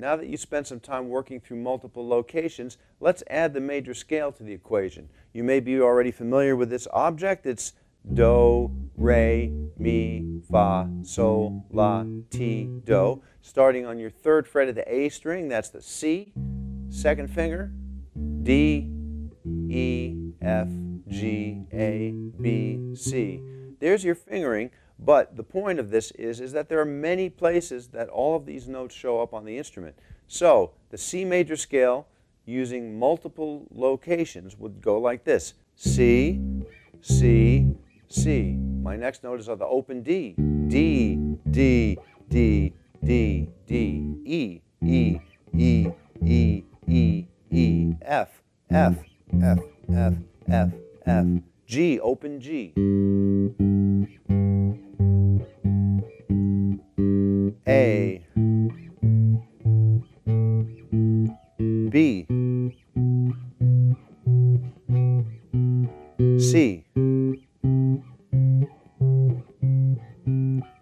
now that you spent some time working through multiple locations, let's add the major scale to the equation. You may be already familiar with this object. It's do, re, mi, fa, sol, la, ti, do. Starting on your third fret of the A string, that's the C, second finger, D, E, F, G, A, B, C. There's your fingering, but the point of this is, is that there are many places that all of these notes show up on the instrument. So the C major scale using multiple locations would go like this. C, C, C. My next notes are the open D. D, D, D, D, D, E, E, E, E, E, E, F, F, F, F, F, F, G, open G. A, B, C,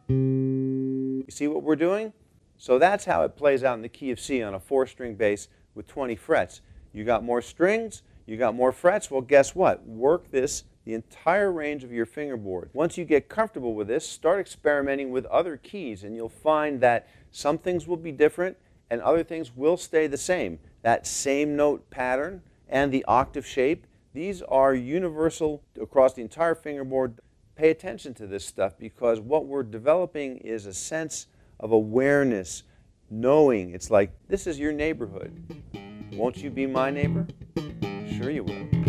You see what we're doing? So that's how it plays out in the key of C on a four-string bass with 20 frets. You got more strings, you got more frets. Well, guess what? Work this the entire range of your fingerboard. Once you get comfortable with this, start experimenting with other keys and you'll find that some things will be different and other things will stay the same. That same note pattern and the octave shape, these are universal across the entire fingerboard pay attention to this stuff because what we're developing is a sense of awareness, knowing. It's like, this is your neighborhood. Won't you be my neighbor? Sure you will.